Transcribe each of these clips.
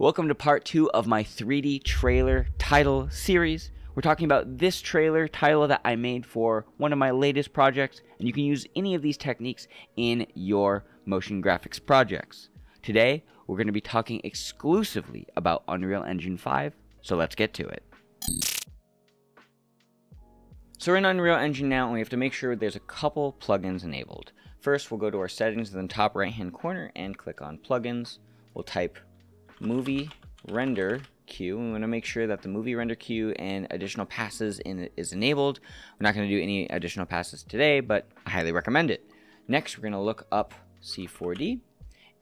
Welcome to part two of my 3D trailer title series. We're talking about this trailer title that I made for one of my latest projects, and you can use any of these techniques in your motion graphics projects. Today, we're going to be talking exclusively about Unreal Engine 5, so let's get to it. So we're in Unreal Engine now, and we have to make sure there's a couple plugins enabled. First, we'll go to our settings in the top right hand corner and click on plugins. We'll type movie render queue. We want to make sure that the movie render queue and additional passes in is enabled. We're not going to do any additional passes today, but I highly recommend it. Next, we're going to look up C4D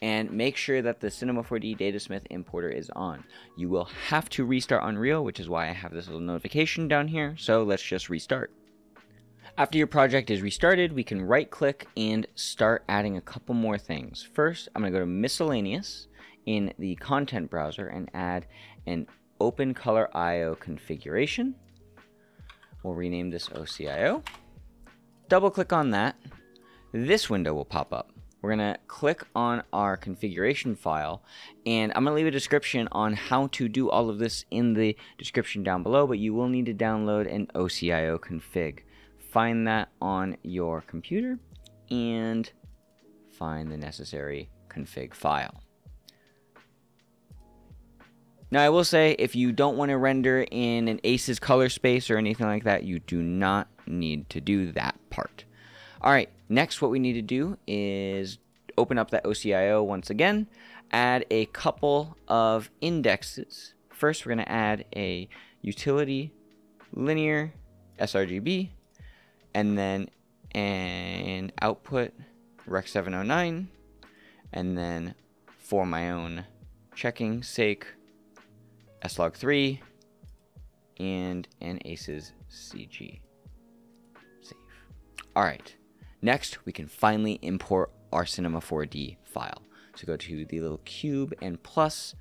and make sure that the Cinema 4D Datasmith importer is on. You will have to restart Unreal, which is why I have this little notification down here. So let's just restart. After your project is restarted, we can right click and start adding a couple more things. First, I'm going to go to miscellaneous in the content browser and add an open color IO configuration. We'll rename this OCIO. Double click on that. This window will pop up. We're to click on our configuration file and I'm to leave a description on how to do all of this in the description down below, but you will need to download an OCIO config. Find that on your computer and find the necessary config file. Now, I will say, if you don't want to render in an ACES color space or anything like that, you do not need to do that part. All right, next what we need to do is open up that OCIO once again, add a couple of indexes. First, we're going to add a utility linear sRGB, and then an output Rec 709, and then for my own checking sake, S-Log3, and an ACES CG. Save. All right. Next, we can finally import our Cinema 4D file. So go to the little cube and plus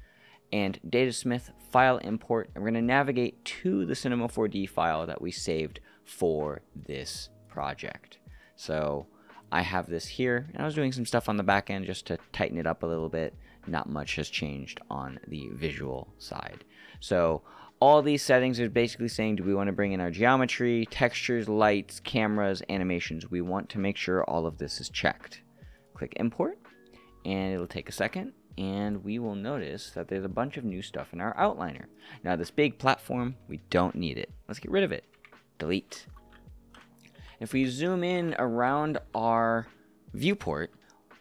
and Datasmith file import. And we're going to navigate to the Cinema 4D file that we saved for this project. So I have this here, and I was doing some stuff on the back end just to tighten it up a little bit. Not much has changed on the visual side. So all these settings are basically saying, do we want to bring in our geometry, textures, lights, cameras, animations? We want to make sure all of this is checked. Click import, and it'll take a second, and we will notice that there's a bunch of new stuff in our outliner. Now this big platform, we don't need it. Let's get rid of it. Delete. If we zoom in around our viewport,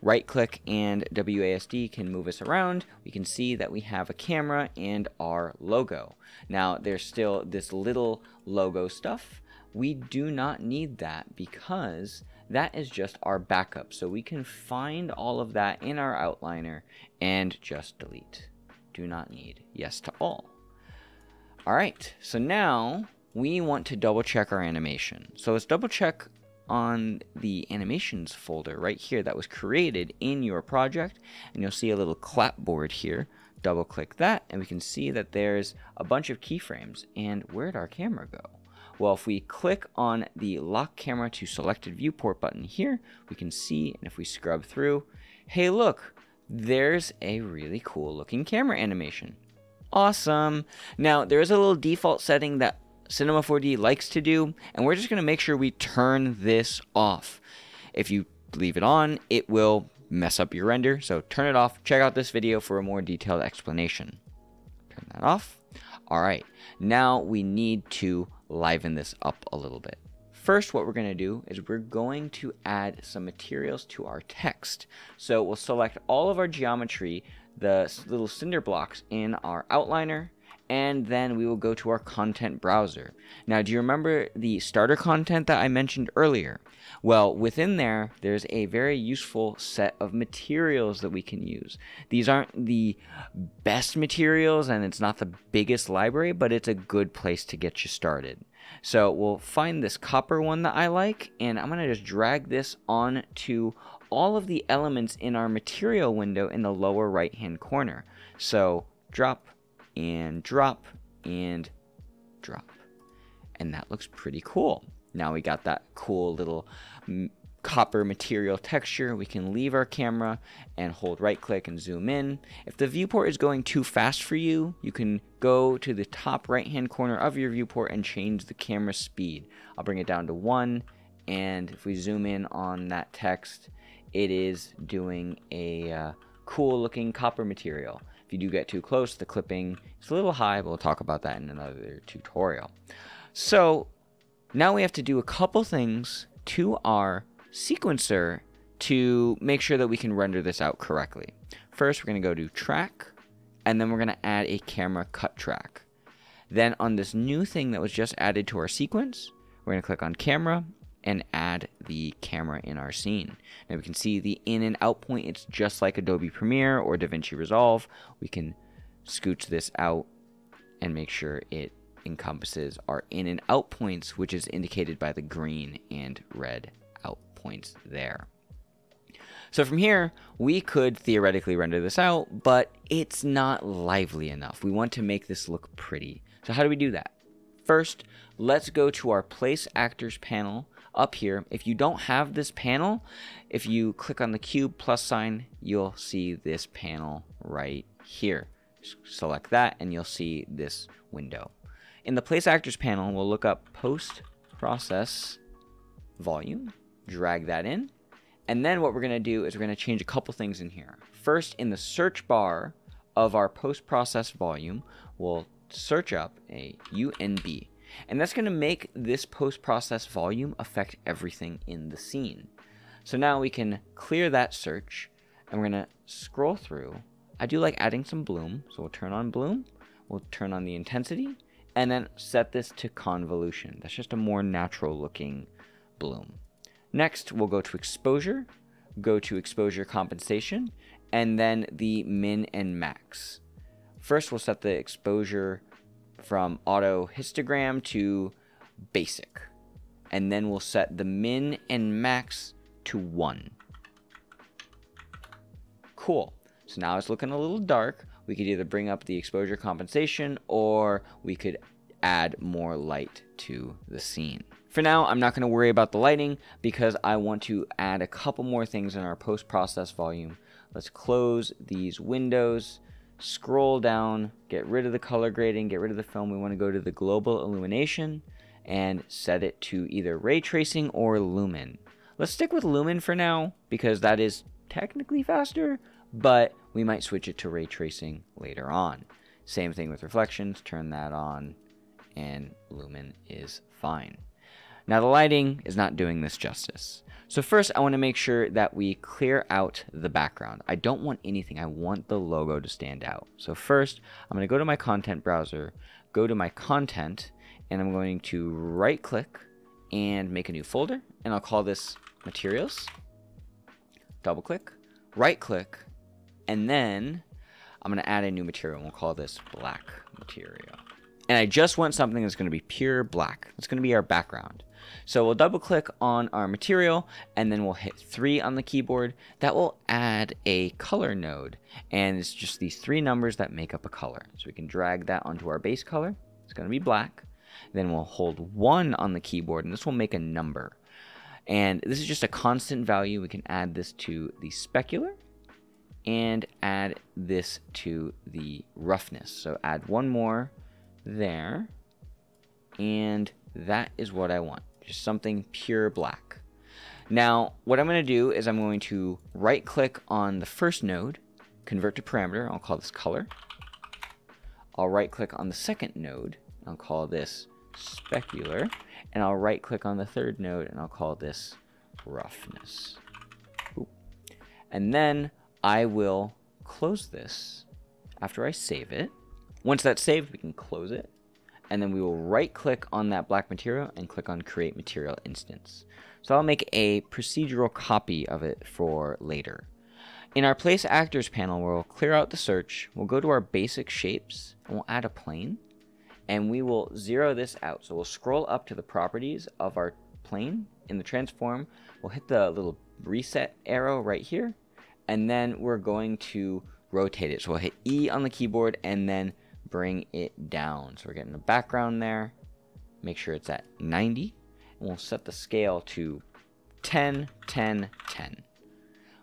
right click and WASD can move us around. We can see that we have a camera and our logo. Now there's still this little logo stuff. We do not need that because that is just our backup. So we can find all of that in our outliner and just delete. Do not need yes to all. All right, so now we want to double check our animation. So let's double check on the animations folder right here that was created in your project. And you'll see a little clapboard here. Double click that and we can see that there's a bunch of keyframes. And where'd our camera go? Well if we click on the lock camera to selected viewport button here we can see and if we scrub through hey look there's a really cool looking camera animation. Awesome. Now there is a little default setting that Cinema 4D likes to do, and we're just going to make sure we turn this off. If you leave it on, it will mess up your render, so turn it off. Check out this video for a more detailed explanation. Turn that off. All right, now we need to liven this up a little bit. First, what we're going to do is we're going to add some materials to our text. So we'll select all of our geometry, the little cinder blocks in our outliner, and then we will go to our content browser. Now, do you remember the starter content that I mentioned earlier? Well, within there, there's a very useful set of materials that we can use. These aren't the best materials and it's not the biggest library, but it's a good place to get you started. So we'll find this copper one that I like, and I'm to just drag this on to all of the elements in our material window in the lower right hand corner. So drop, and drop and drop. And that looks pretty cool. Now we got that cool little copper material texture, we can leave our camera and hold right click and zoom in. If the viewport is going too fast for you, you can go to the top right hand corner of your viewport and change the camera speed. I'll bring it down to one and if we zoom in on that text, it is doing a uh, cool looking copper material. If you do get too close, the clipping is a little high, but we'll talk about that in another tutorial. So now we have to do a couple things to our sequencer to make sure that we can render this out correctly. First, we're going to go to track, and then we're going to add a camera cut track. Then on this new thing that was just added to our sequence, we're going to click on camera and add the camera in our scene. Now we can see the in and out point. It's just like Adobe Premiere or DaVinci Resolve. We can scooch this out and make sure it encompasses our in and out points, which is indicated by the green and red out points there. So from here, we could theoretically render this out, but it's not lively enough. We want to make this look pretty. So how do we do that? First, let's go to our Place Actors panel up here. If you don't have this panel, if you click on the cube plus sign, you'll see this panel right here. Select that and you'll see this window. In the Place Actors panel, we'll look up Post Process Volume, drag that in, and then what we're going to do is we're going to change a couple things in here. First, in the search bar of our post process volume, we'll search up a UNB. And that's going to make this post process volume affect everything in the scene. So now we can clear that search and we're going to scroll through. I do like adding some bloom, so we'll turn on bloom, we'll turn on the intensity, and then set this to convolution. That's just a more natural looking bloom. Next, we'll go to exposure, go to exposure compensation, and then the min and max. First, we'll set the exposure from auto histogram to basic. And then we'll set the min and max to 1. Cool. So now it's looking a little dark. We could either bring up the exposure compensation or we could add more light to the scene. For now, I'm not going to worry about the lighting because I want to add a couple more things in our post-process volume. Let's close these windows scroll down, get rid of the color grading, get rid of the film. We want to go to the global illumination and set it to either ray tracing or lumen. Let's stick with lumen for now because that is technically faster, but we might switch it to ray tracing later on. Same thing with reflections, turn that on, and lumen is fine. Now the lighting is not doing this justice. So first, I want to make sure that we clear out the background. I don't want anything. I want the logo to stand out. So first, I'm going to go to my content browser, go to my content, and I'm going to right click and make a new folder. And I'll call this materials. Double click, right click, and then I'm going to add a new material. We'll call this black material. And I just want something that's going to be pure black. It's going to be our background. So we'll double click on our material and then we'll hit 3 on the keyboard. That will add a color node and it's just these three numbers that make up a color. So we can drag that onto our base color. It's going to be black. Then we'll hold 1 on the keyboard and this will make a number. And this is just a constant value. We can add this to the specular and add this to the roughness. So add one more there and that is what I want just something pure black. Now, what I'm going to do is I'm going to right click on the first node, convert to parameter, I'll call this color. I'll right click on the second node, I'll call this specular, and I'll right click on the third node and I'll call this roughness. Ooh. And then I will close this after I save it. Once that's saved, we can close it and then we will right click on that black material and click on create material instance. So I'll make a procedural copy of it for later. In our place actors panel, we'll clear out the search, we'll go to our basic shapes, and we'll add a plane, and we will zero this out. So we'll scroll up to the properties of our plane in the transform, we'll hit the little reset arrow right here, and then we're going to rotate it. So we'll hit E on the keyboard and then bring it down. So we're getting the background there. Make sure it's at 90. And we'll set the scale to 10, 10, 10.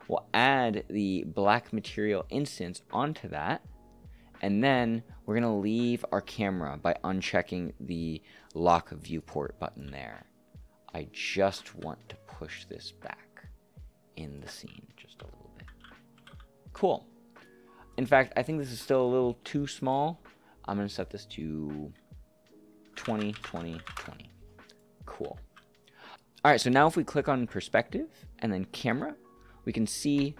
We'll add the black material instance onto that. And then we're going to leave our camera by unchecking the lock viewport button there. I just want to push this back in the scene just a little bit. Cool. In fact, I think this is still a little too small. I'm going to set this to 20, 20, 20. Cool. All right, so now if we click on perspective and then camera, we can see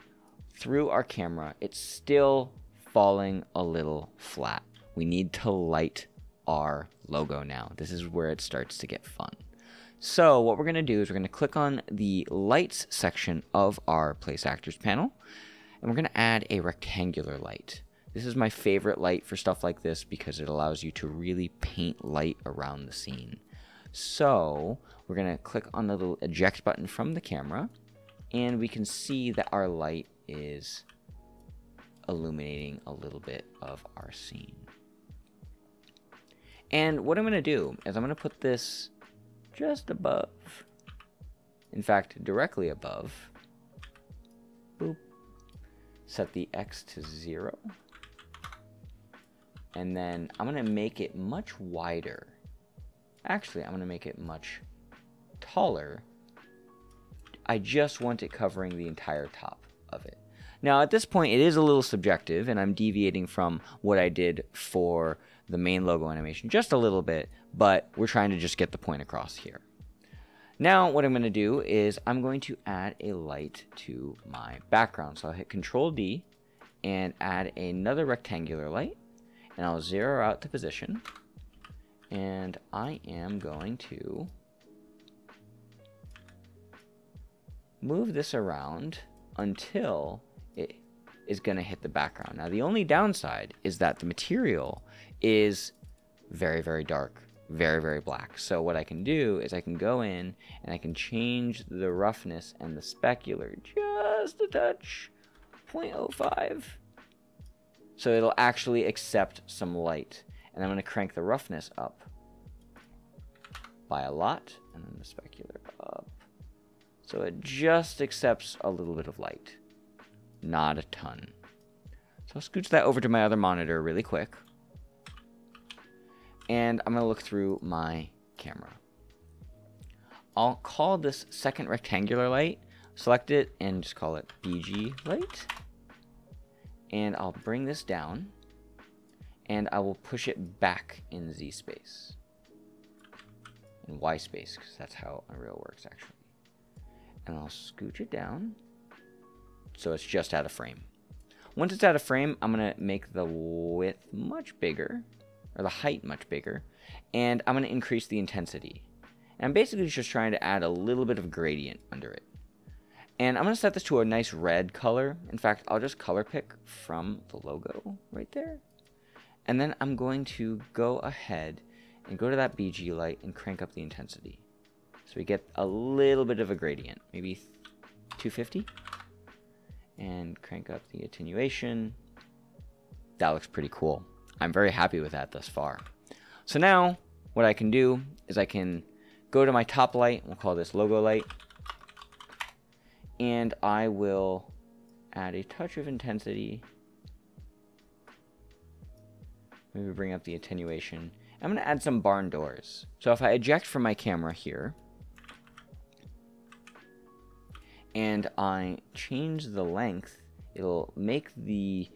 through our camera, it's still falling a little flat. We need to light our logo now. This is where it starts to get fun. So what we're to do is we're to click on the lights section of our place actors panel and we're to add a rectangular light. This is my favorite light for stuff like this because it allows you to really paint light around the scene. So we're to click on the little eject button from the camera and we can see that our light is illuminating a little bit of our scene. And what I'm to do is I'm to put this just above. In fact, directly above. Boop. Set the X to zero. And then I'm going to make it much wider. Actually, I'm going to make it much taller. I just want it covering the entire top of it. Now, at this point, it is a little subjective, and I'm deviating from what I did for the main logo animation just a little bit, but we're trying to just get the point across here. Now, what I'm going to do is I'm going to add a light to my background. So I'll hit Control D and add another rectangular light, and I'll zero out the position, and I am going to move this around until it is going to hit the background. Now, the only downside is that the material is very, very dark, very, very black. So what I can do is I can go in and I can change the roughness and the specular just a touch, 0.05. So it'll actually accept some light. And I'm going to crank the roughness up by a lot, and then the specular up. So it just accepts a little bit of light not a ton. So I'll scooch that over to my other monitor really quick. And I'm going to look through my camera. I'll call this second rectangular light, select it, and just call it BG light. And I'll bring this down, and I will push it back in Z space. In Y space, because that's how Unreal works, actually. And I'll scooch it down, so it's just out of frame. Once it's out of frame, I'm going to make the width much bigger, or the height much bigger, and I'm going to increase the intensity. And I'm basically just trying to add a little bit of gradient under it. And I'm going to set this to a nice red color. In fact, I'll just color pick from the logo right there. And then I'm going to go ahead and go to that BG light and crank up the intensity. So we get a little bit of a gradient, maybe 250 and crank up the attenuation. That looks pretty cool. I'm very happy with that thus far. So now what I can do is I can go to my top light, we'll call this logo light, and I will add a touch of intensity. Maybe bring up the attenuation. I'm going to add some barn doors. So if I eject from my camera here, and I change the length, it'll make the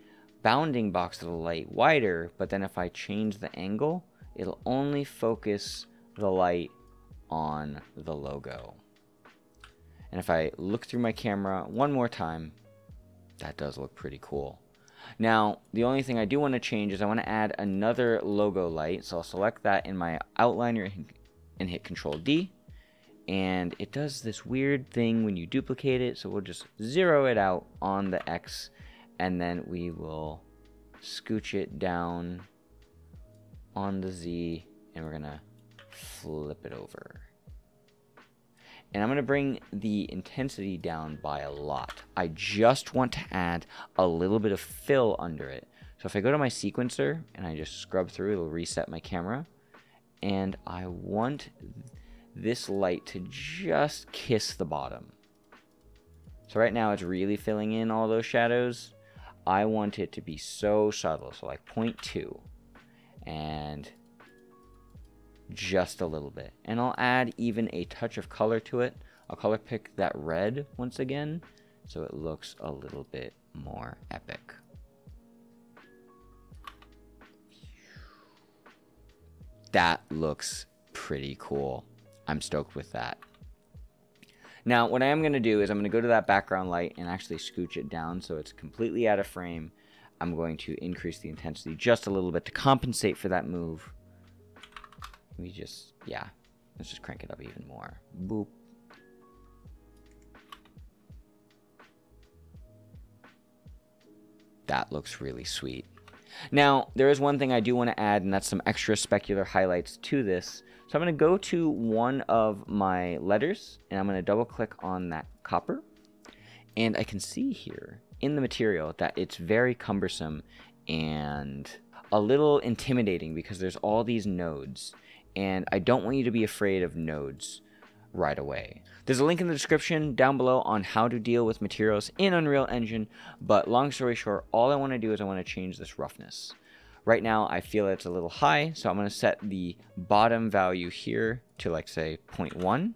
bounding box of the light wider, but then if I change the angle, it'll only focus the light on the logo. And if I look through my camera one more time, that does look pretty cool. Now, the only thing I do want to change is I want to add another logo light. So I'll select that in my outliner and hit Control D and it does this weird thing when you duplicate it so we'll just zero it out on the X and then we will scooch it down on the Z and we're gonna flip it over and I'm going to bring the intensity down by a lot. I just want to add a little bit of fill under it. So if I go to my sequencer and I just scrub through, it'll reset my camera. And I want this light to just kiss the bottom. So right now it's really filling in all those shadows. I want it to be so subtle, so like 0.2 and just a little bit. And I'll add even a touch of color to it. I'll color pick that red once again so it looks a little bit more epic. That looks pretty cool. I'm stoked with that. Now, what I am going to do is I'm going to go to that background light and actually scooch it down so it's completely out of frame. I'm going to increase the intensity just a little bit to compensate for that move. We just, yeah, let's just crank it up even more. Boop. That looks really sweet. Now, there is one thing I do want to add, and that's some extra specular highlights to this. So I'm going to go to one of my letters, and I'm going to double click on that copper. And I can see here in the material that it's very cumbersome and a little intimidating because there's all these nodes. And I don't want you to be afraid of nodes right away. There's a link in the description down below on how to deal with materials in Unreal Engine, but long story short, all I want to do is I want to change this roughness. Right now, I feel it's a little high, so I'm going to set the bottom value here to like say 0.1,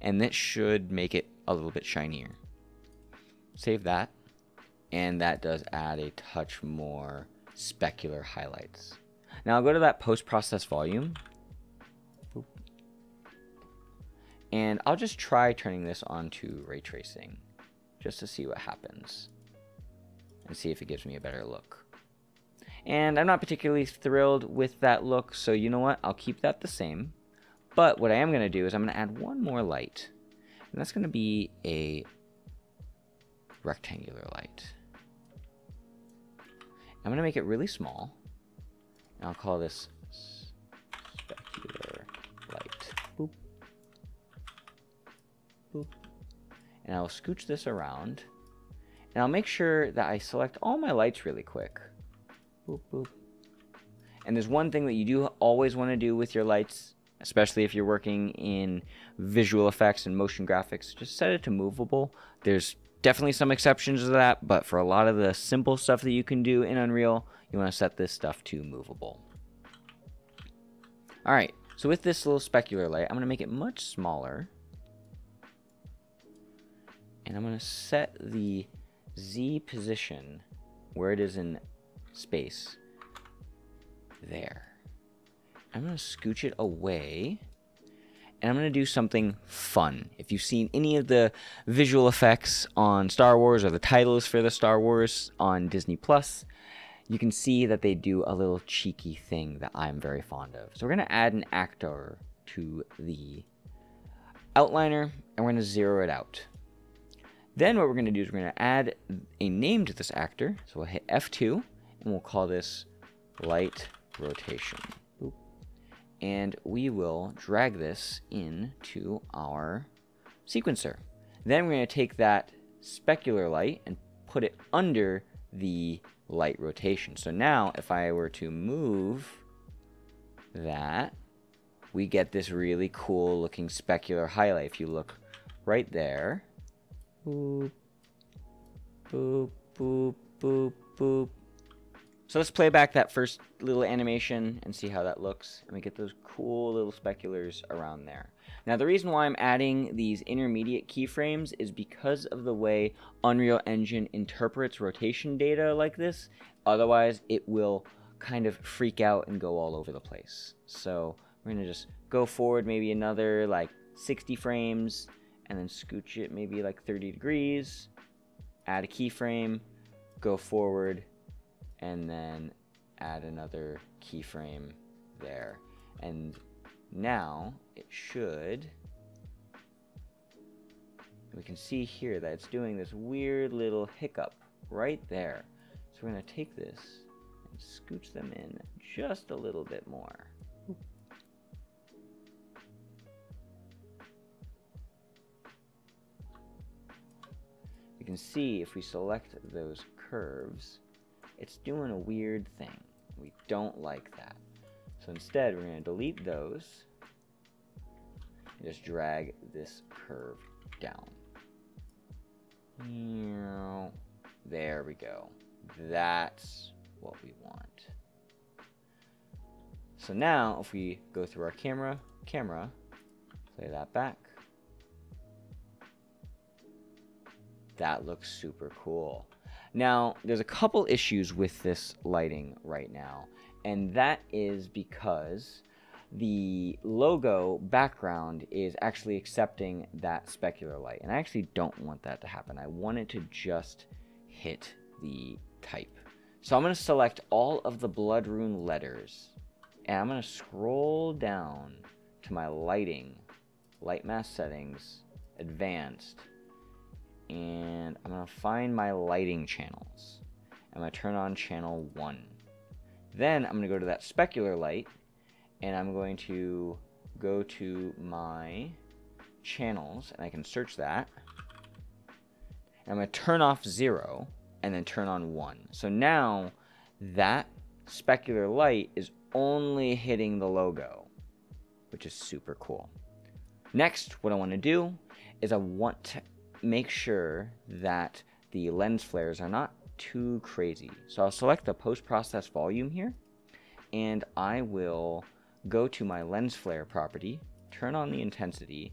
and this should make it a little bit shinier. Save that, and that does add a touch more specular highlights. Now I'll go to that post-process volume, And I'll just try turning this on to ray tracing just to see what happens and see if it gives me a better look. And I'm not particularly thrilled with that look, so you know what? I'll keep that the same. But what I am going to do is I'm going to add one more light. And that's going to be a rectangular light. I'm going to make it really small. And I'll call this Boop. And I'll scooch this around. And I'll make sure that I select all my lights really quick. Boop, boop. And there's one thing that you do always want to do with your lights, especially if you're working in visual effects and motion graphics, just set it to movable. There's definitely some exceptions to that, but for a lot of the simple stuff that you can do in Unreal, you want to set this stuff to movable. All right, so with this little specular light, I'm going to make it much smaller and I'm going to set the Z position where it is in space there. I'm going to scooch it away and I'm going to do something fun. If you've seen any of the visual effects on Star Wars or the titles for the Star Wars on Disney Plus, you can see that they do a little cheeky thing that I'm very fond of. So we're going to add an actor to the outliner and we're going to zero it out. Then what we're going to do is we're going to add a name to this actor. So we'll hit F2 and we'll call this light rotation. And we will drag this into our sequencer. Then we're going to take that specular light and put it under the light rotation. So now if I were to move that, we get this really cool looking specular highlight. If you look right there, Boop. Boop, boop, boop, boop. So let's play back that first little animation and see how that looks. And we get those cool little speculars around there. Now the reason why I'm adding these intermediate keyframes is because of the way Unreal Engine interprets rotation data like this. Otherwise it will kind of freak out and go all over the place. So we're to just go forward maybe another like 60 frames and then scooch it maybe like 30 degrees, add a keyframe, go forward, and then add another keyframe there. And now it should, we can see here that it's doing this weird little hiccup right there. So we're to take this and scooch them in just a little bit more. Can see if we select those curves, it's doing a weird thing. We don't like that. So instead, we're going to delete those. Just drag this curve down. There we go. That's what we want. So now, if we go through our camera, camera, play that back. That looks super cool. Now, there's a couple issues with this lighting right now, and that is because the logo background is actually accepting that specular light. And I actually don't want that to happen. I want it to just hit the type. So I'm going to select all of the blood rune letters and I'm going to scroll down to my lighting, light mask settings, advanced, and I'm to find my lighting channels. I'm to turn on channel 1. Then I'm to go to that specular light and I'm going to go to my channels and I can search that. I'm going to turn off 0 and then turn on 1. So now that specular light is only hitting the logo, which is super cool. Next, what I want to do is I want to make sure that the lens flares are not too crazy. So I'll select the post-process volume here, and I will go to my lens flare property, turn on the intensity,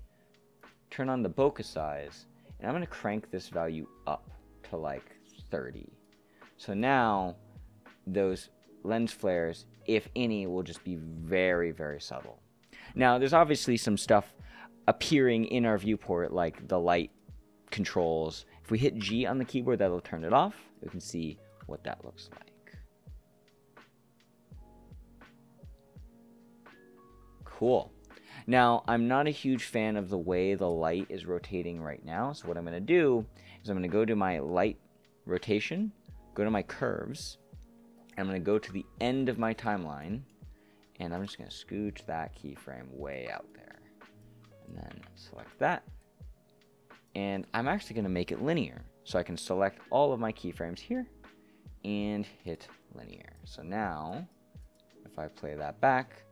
turn on the bokeh size, and I'm going to crank this value up to like 30. So now those lens flares, if any, will just be very, very subtle. Now, there's obviously some stuff appearing in our viewport, like the light controls. If we hit G on the keyboard, that'll turn it off. We can see what that looks like. Cool. Now, I'm not a huge fan of the way the light is rotating right now. So what I'm going to do is I'm going to go to my light rotation, go to my curves, I'm going to go to the end of my timeline, and I'm just going to scooch that keyframe way out there. And then select that. And I'm actually going to make it linear. So I can select all of my keyframes here and hit linear. So now, if I play that back,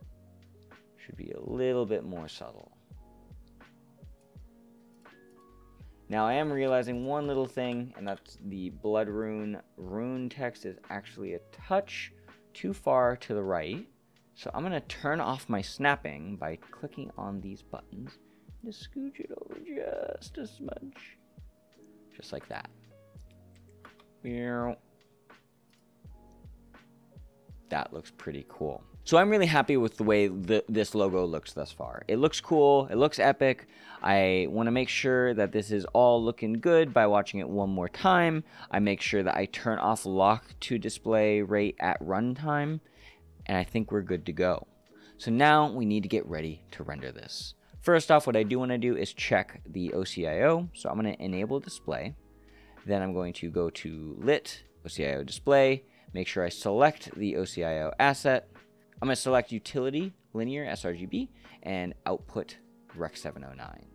should be a little bit more subtle. Now I am realizing one little thing, and that's the blood rune rune text is actually a touch too far to the right. So I'm going to turn off my snapping by clicking on these buttons. Just scooch it over just a smudge. Just like that. That looks pretty cool. So I'm really happy with the way the, this logo looks thus far. It looks cool. It looks epic. I want to make sure that this is all looking good by watching it one more time. I make sure that I turn off lock to display rate at runtime. And I think we're good to go. So now we need to get ready to render this. First off, what I do want to do is check the OCIO. So I'm going to enable display. Then I'm going to go to lit, OCIO display, make sure I select the OCIO asset, I'm going to select utility, linear sRGB, and output Rec 709.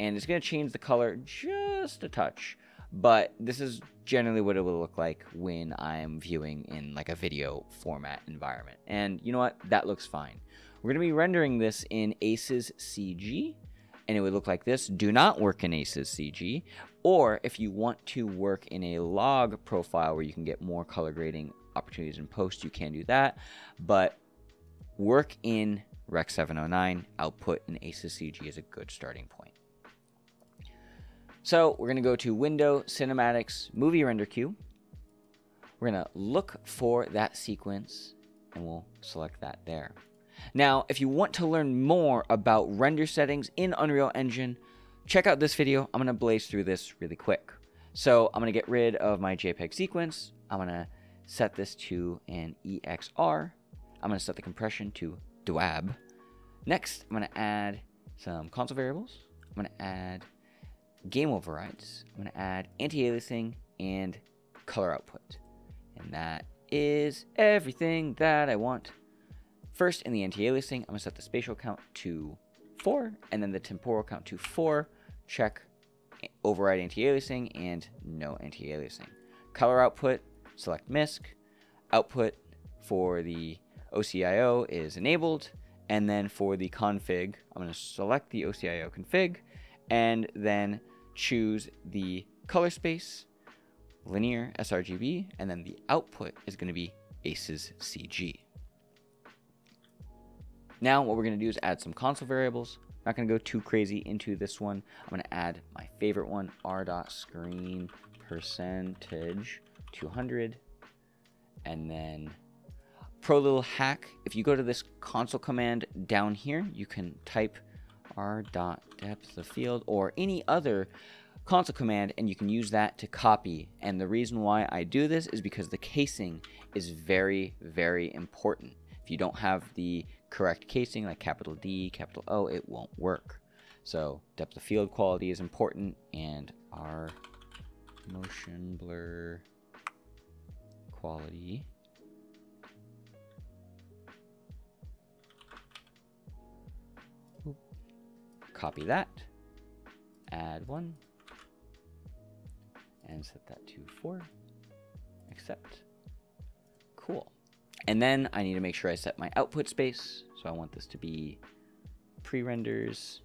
And it's going to change the color just a touch, but this is generally what it will look like when I'm viewing in like a video format environment. And you know what? That looks fine. We're going to be rendering this in ACES CG, and it would look like this. Do not work in ACES CG, or if you want to work in a log profile where you can get more color grading opportunities in post, you can do that. But work in Rec 709, output in ACES CG is a good starting point. So we're going to go to Window, Cinematics, Movie Render Queue. We're going to look for that sequence and we'll select that there. Now, if you want to learn more about render settings in Unreal Engine, check out this video. I'm going to blaze through this really quick. So I'm going to get rid of my JPEG sequence. I'm going to set this to an EXR. I'm going to set the compression to DWAB. Next, I'm to add some console variables. I'm to add game overrides. I'm to add anti-aliasing and color output. And that is everything that I want. First, in the anti-aliasing, I'm going to set the spatial count to 4, and then the temporal count to 4. Check override anti-aliasing and no anti-aliasing. Color output, select MISC. Output for the OCIO is enabled, And then for the config, I'm going to select the OCIO config and then choose the color space, linear sRGB, and then the output is going to be ACES CG. Now what we're going to do is add some console variables. I'm not going to go too crazy into this one. I'm going to add my favorite one, r.screen percentage 200 and then pro little hack if you go to this console command down here you can type r dot depth of field or any other console command and you can use that to copy and the reason why I do this is because the casing is very very important if you don't have the correct casing like capital D capital O it won't work. So depth of field quality is important and r motion blur quality copy that. Add one. And set that to 4 accept. Cool and then I need to make sure I set my output space so I want this to be pre-renders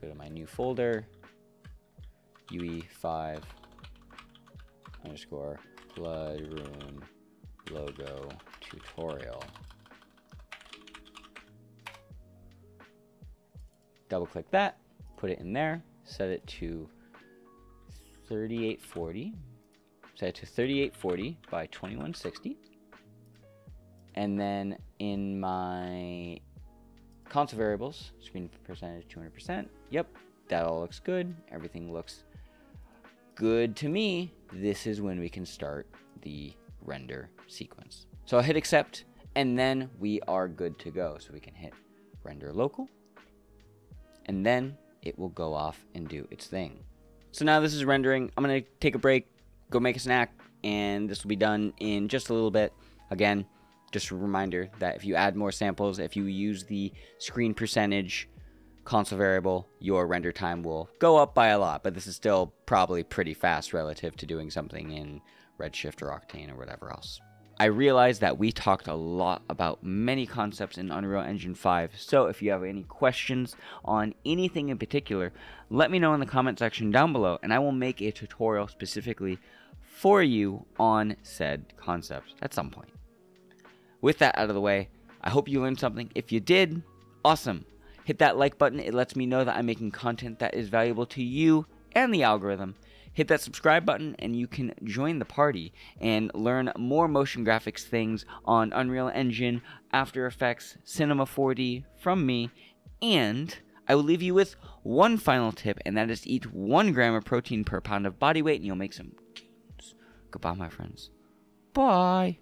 go to my new folder UE5 underscore bloodroom logo tutorial. Double click that, put it in there, set it to 3840. Set it to 3840 by 2160. And then in my console variables, screen percentage 200%. Yep, that all looks good. Everything looks good to me. This is when we can start the render sequence. So I'll hit accept and then we are good to go. So we can hit render local and then it will go off and do its thing. So now this is rendering. I'm going to take a break, go make a snack, and this will be done in just a little bit. Again, just a reminder that if you add more samples, if you use the screen percentage console variable, your render time will go up by a lot, but this is still probably pretty fast relative to doing something in Redshift or Octane or whatever else. I realize that we talked a lot about many concepts in Unreal Engine 5, so if you have any questions on anything in particular, let me know in the comment section down below, and I will make a tutorial specifically for you on said concept at some point. With that out of the way, I hope you learned something. If you did, awesome. Hit that like button, it lets me know that I'm making content that is valuable to you and the algorithm. Hit that subscribe button and you can join the party and learn more motion graphics things on Unreal Engine, After Effects, Cinema 4D from me. And I will leave you with one final tip, and that is eat one gram of protein per pound of body weight, and you'll make some gains. Goodbye, my friends. Bye.